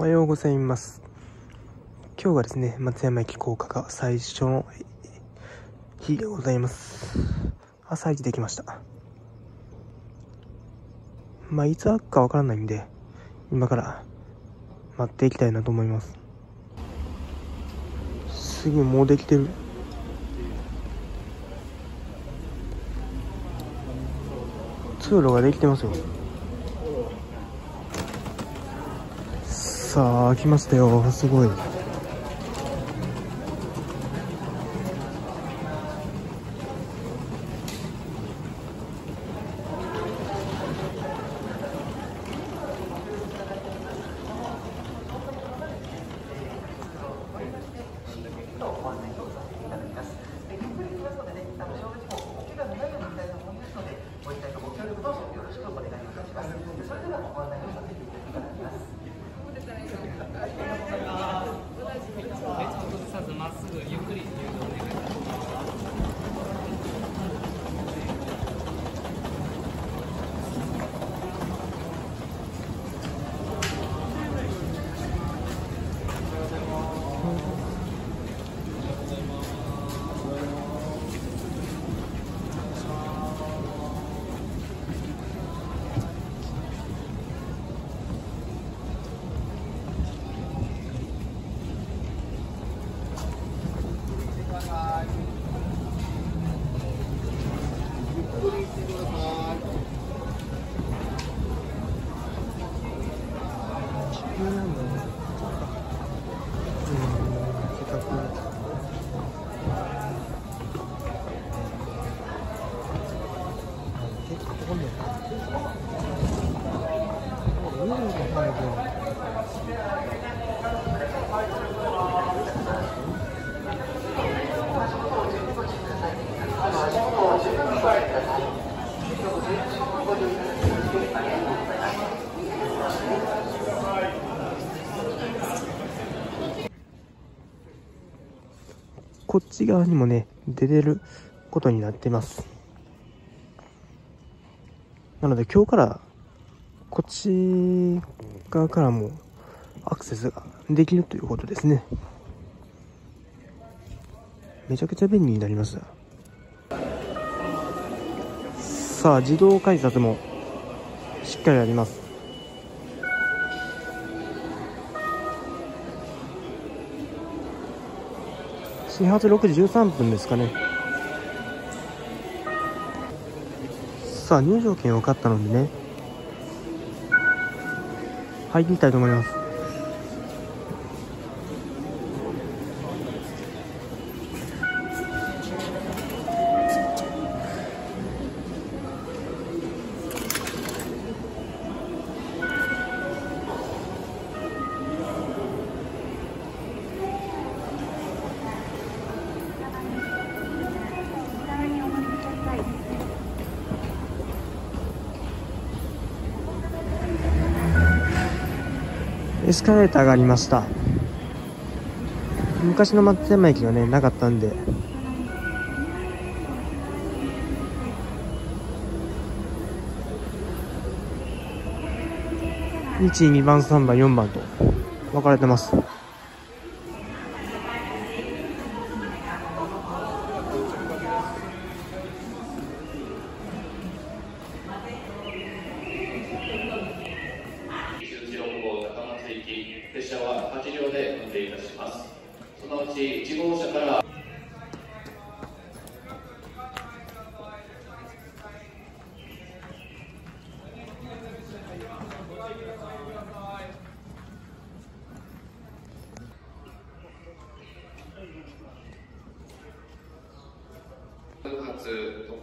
おはようございます。今日がですね松山駅降下が最初の日でございます。朝一できました。まあいつ開くかわからないんで今から待っていきたいなと思います。すぐもうできてる。通路ができてますよ。さあ来ましたよすごい。こっち側にもね、出れることになってます。なので今日からこっち側からもアクセスができるということですね。めちゃくちゃ便利になりました。さあ、自動改札もしっかりあります。始発6時13分ですかねさあ入場券を買ったのでね入りたいと思います。エスカレーターがありました昔の松山駅がねなかったんで1、2番、3番、4番と分かれてます。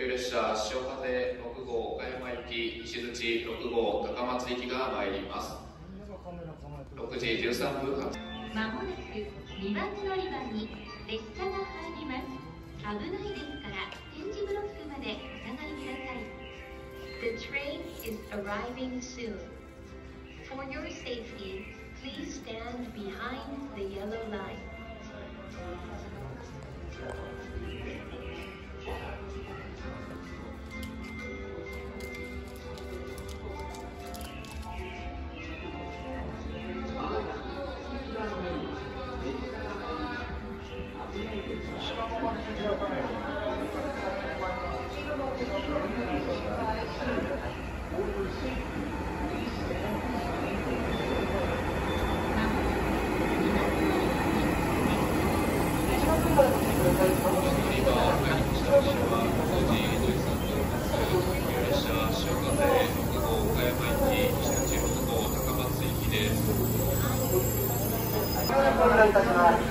急列車潮風6号岡山行き石槌6号高松行きが参ります6時13分発まもなく2番乗り場に列車が入ります危ないですから点字ブロックまでお下がりください The train is arriving soon For your safety, please stand behind the yellow line. たします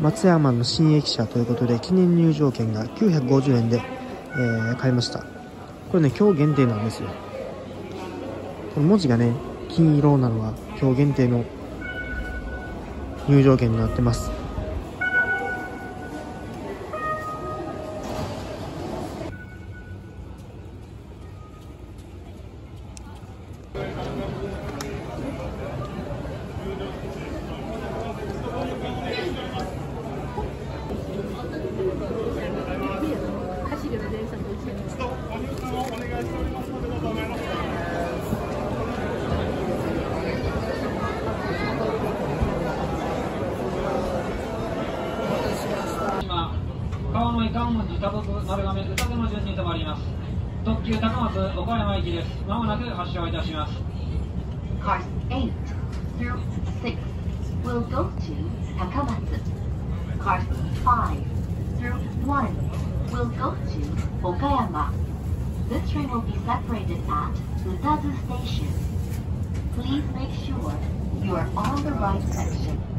松山の新駅舎ということで記念入場券が950円で、えー買いました。これね今日限定なんですよ。この文字がね金色なのが今日限定の入場券になってます。川の井関門寺多国丸亀歌手の順に停まります特急高松岡山行きですまもなく発車をいたします Cars 8 through 6 will go to Takamatsu. Cars 5 through 1 will go to Okayama. This train will be separated at Utazu Station. Please make sure you are on the right section.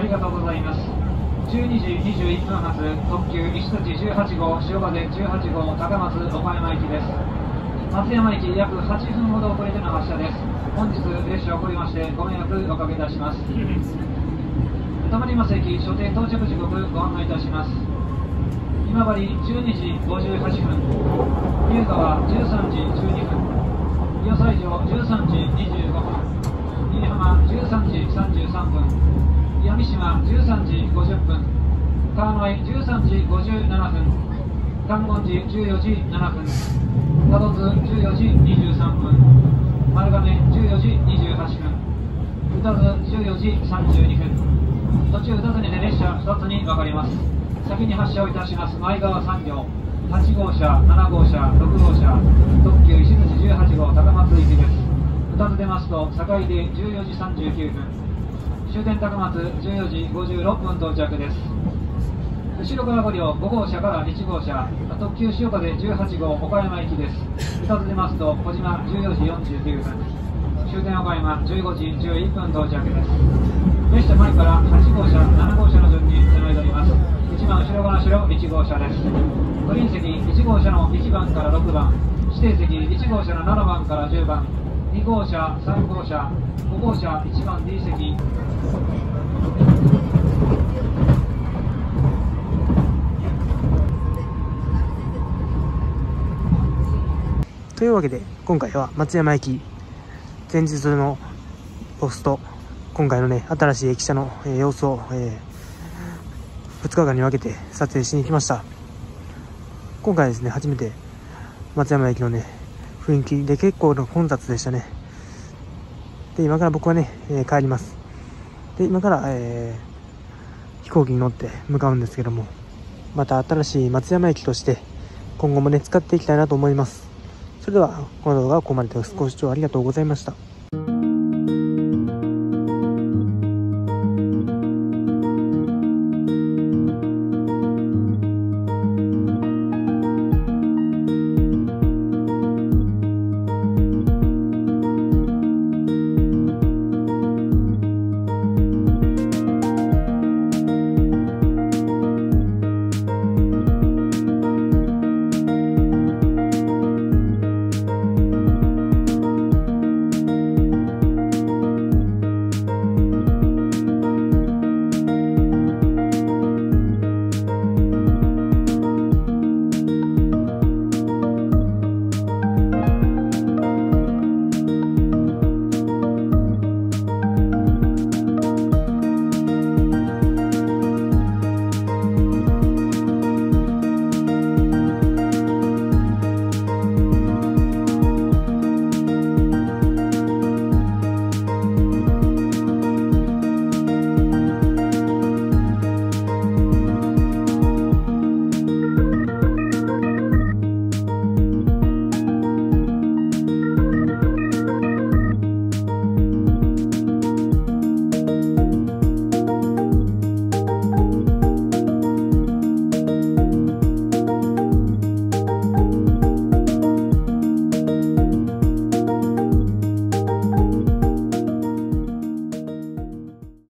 ありがとうございます。12時21分発特急石立18号潮風18号高松岡山行きです。松山駅約8分ほど遅れての発車です。本日列車を遅れましてご迷惑おかけいたします。たまります駅所定到着時刻ご案内いたします。今治12時58分龍川13時12分与西城13時25分新居浜13時33分闇島13時50分。川之江13時57分。観音寺14時7分。門津14時23分。丸亀14時28分。宇多津14時32分。途中宇多津にて列車2つに分かれます。先に発車をいたします。前川産業8号車7号車6号車。特急石鎚18号高松行きです。2つ出ますと境で14時39分。終点高松14時56分到着です。後ろから5両5号車から1号車特急潮風18号岡山行きです。2つ出ますと小島14時49分終点岡山15時11分到着です。列車前から8号車7号車の順に繋いでおります。一番後ろから後ろ1号車です。グリーン席1号車の1番から6番。指定席1号車の7番から10番。2号車3号車5号車1番 D 席。というわけで今回は松山駅前日のポスト今回のね新しい駅舎の、えー様子を、えー2日間に分けて撮影しに来ました。今回ですね初めて松山駅のね雰囲気。で結構の混雑でしたね。で今から僕はね、えー帰ります。で今から、えー飛行機に乗って向かうんですけども。また新しい松山駅として今後もね使っていきたいなと思います。それではこの動画はここまでです。ご視聴ありがとうございました。